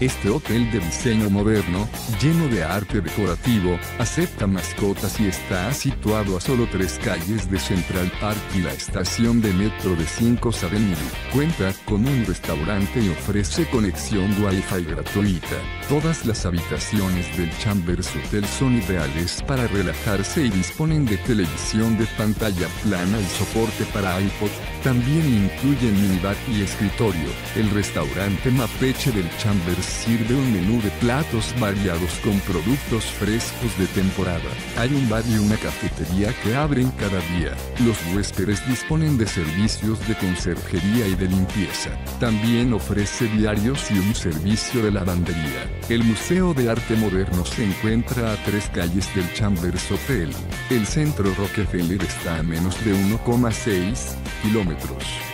Este hotel de diseño moderno, lleno de arte decorativo, acepta mascotas y está situado a solo tres calles de Central Park y la estación de metro de 5 Avenue. Cuenta con un restaurante y ofrece conexión Wi-Fi gratuita. Todas las habitaciones del Chambers Hotel son ideales para relajarse y disponen de televisión de pantalla plana y soporte para iPod. También incluyen minibar y escritorio. El restaurante Mapeche del Chambers sirve un menú de platos variados con productos frescos de temporada. Hay un bar y una cafetería que abren cada día. Los huéspedes disponen de servicios de conserjería y de limpieza. También ofrece diarios y un servicio de lavandería. El Museo de Arte Moderno se encuentra a tres calles del Chambers Hotel. El centro Rockefeller está a menos de 1,6 kilómetros.